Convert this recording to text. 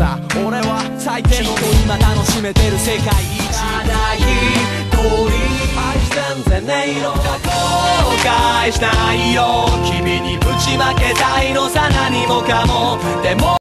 さ俺は最低の今楽しめてる世界一。ただ一人愛全然音色が後悔しないよ。君にぶちまけたいのさ何もかも。でも